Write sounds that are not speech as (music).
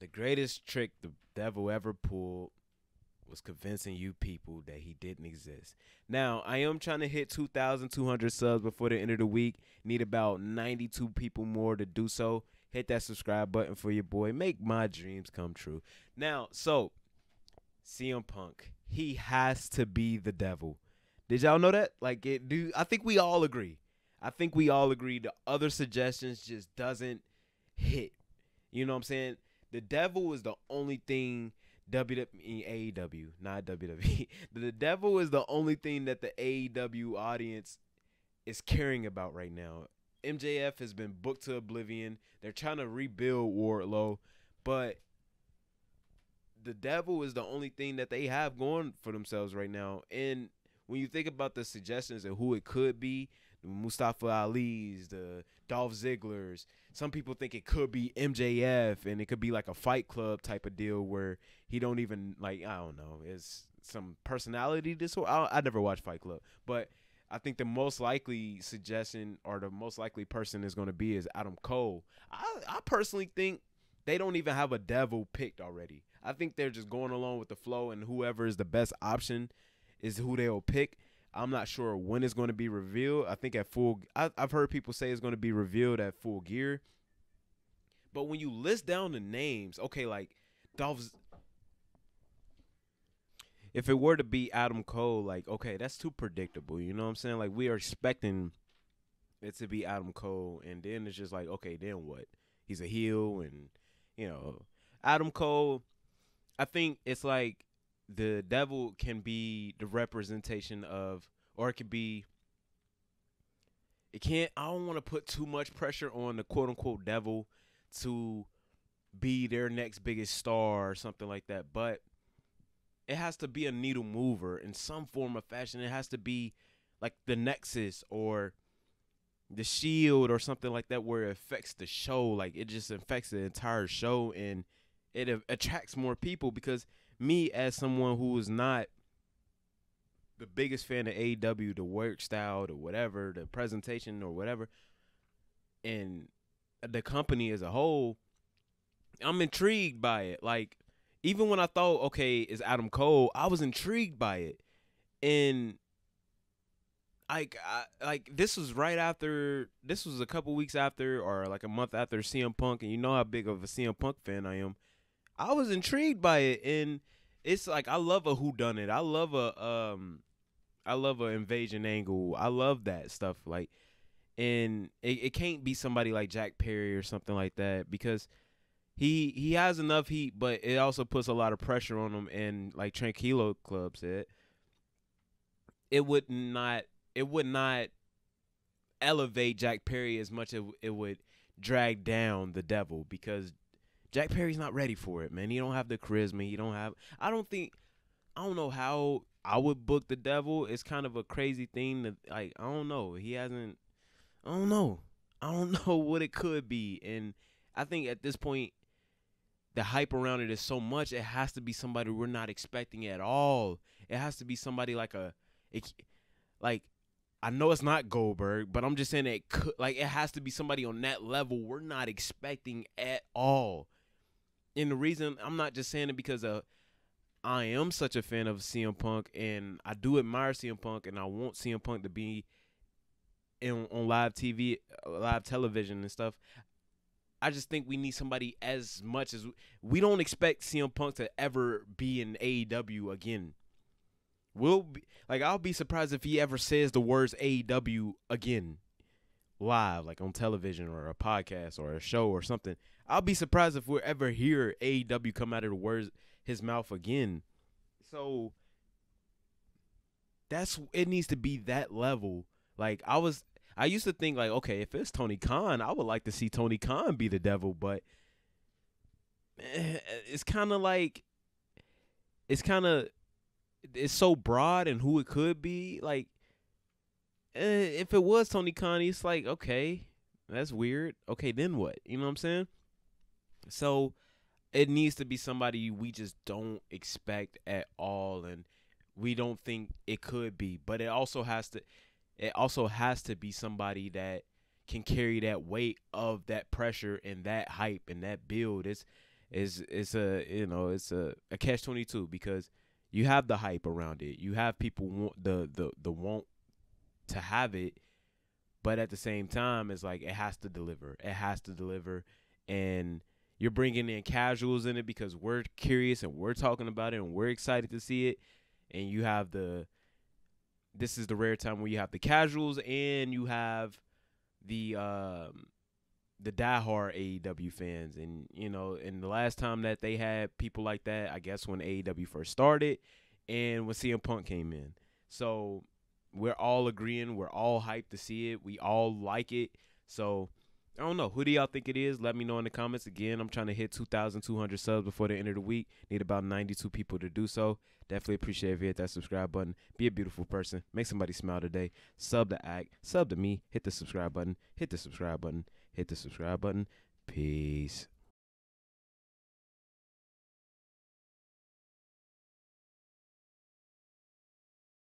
the greatest trick the devil ever pulled was convincing you people that he didn't exist. Now, I am trying to hit 2,200 subs before the end of the week. Need about 92 people more to do so. Hit that subscribe button for your boy. Make my dreams come true. Now, so CM Punk, he has to be the devil. Did y'all know that? Like it do I think we all agree. I think we all agree the other suggestions just doesn't hit. You know what I'm saying? The devil is the only thing WWE AEW, not WWE. (laughs) the devil is the only thing that the AEW audience is caring about right now. MJF has been booked to oblivion. They're trying to rebuild Wardlow, but the devil is the only thing that they have going for themselves right now. And when you think about the suggestions of who it could be, Mustafa Ali's, the Dolph Ziggler's, some people think it could be MJF and it could be like a Fight Club type of deal where he don't even like I don't know, it's some personality disorder. I, I never watched Fight Club, but I think the most likely suggestion or the most likely person is going to be is Adam Cole. I I personally think they don't even have a devil picked already. I think they're just going along with the flow, and whoever is the best option is who they'll pick. I'm not sure when it's going to be revealed. I think at full, I, have heard people say it's going to be revealed at full gear. But when you list down the names, okay, like Dolph's, if it were to be Adam Cole, like okay, that's too predictable. You know what I'm saying? Like we are expecting it to be Adam Cole, and then it's just like okay, then what? He's a heel, and you know, Adam Cole. I think it's like the devil can be the representation of, or it could be. It can't. I don't want to put too much pressure on the quote unquote devil to be their next biggest star or something like that, but it has to be a needle mover in some form of fashion. It has to be like the Nexus or the Shield or something like that, where it affects the show. Like it just affects the entire show and it attracts more people because me as someone who is not the biggest fan of AEW, the work style, the whatever, the presentation or whatever, and the company as a whole, I'm intrigued by it. Like even when I thought, okay, it's Adam Cole, I was intrigued by it, and like I, like this was right after this was a couple weeks after or like a month after CM Punk, and you know how big of a CM Punk fan I am. I was intrigued by it, and it's like I love a who done it. I love a um, I love a invasion angle. I love that stuff. Like, and it, it can't be somebody like Jack Perry or something like that because he he has enough heat, but it also puts a lot of pressure on him. And like Tranquilo Club said, it would not it would not elevate Jack Perry as much as it would drag down the devil because Jack Perry's not ready for it, man. He don't have the charisma. He don't have. I don't think. I don't know how I would book the devil. It's kind of a crazy thing to like. I don't know. He hasn't. I don't know. I don't (laughs) know what it could be, and I think at this point, the hype around it is so much. It has to be somebody we're not expecting at all. It has to be somebody like a, it, like I know it's not Goldberg, but I'm just saying it could like it has to be somebody on that level we're not expecting at all. And the reason I'm not just saying it because of I am such a fan of CM Punk and I do admire CM Punk and I want CM Punk to be in on live TV, uh, live television and stuff. I just think we need somebody as much as we don't expect CM Punk to ever be in AEW again. We'll be like I'll be surprised if he ever says the words AEW again live, like on television or a podcast or a show or something. I'll be surprised if we ever hear AEW come out of the words his mouth again. So that's it needs to be that level. Like I was I used to think like, okay, if it's Tony Khan, I would like to see Tony Khan be the devil, but eh, it's kind of like it's kind of it's so broad and who it could be. Like, eh, if it was Tony Khan, it's like, okay, that's weird. Okay, then what? You know what I'm saying? So it needs to be somebody we just don't expect at all, and we don't think it could be. But it also has to, it also has to be somebody that can carry that weight of that pressure and that hype and that build. It's is it's a you know it's a, a catch twenty two because you have the hype around it, you have people want the the the want to have it, but at the same time, it's like it has to deliver. It has to deliver, and you're bringing in casuals in it because we're curious and we're talking about it and we're excited to see it, and you have the. This is the rare time where you have the casuals and you have the um the diehard AEW fans, and you know, and the last time that they had people like that, I guess when AEW first started, and when CM Punk came in. So we're all agreeing, we're all hyped to see it, we all like it. So I don't know. Who do y'all think it is? Let me know in the comments. Again, I'm trying to hit 2,200 subs before the end of the week. Need about 92 people to do so. Definitely appreciate if you hit that subscribe button. Be a beautiful person. Make somebody smile today. Sub to Act. Sub to me. Hit the subscribe button. Hit the subscribe button hit the subscribe button. Peace.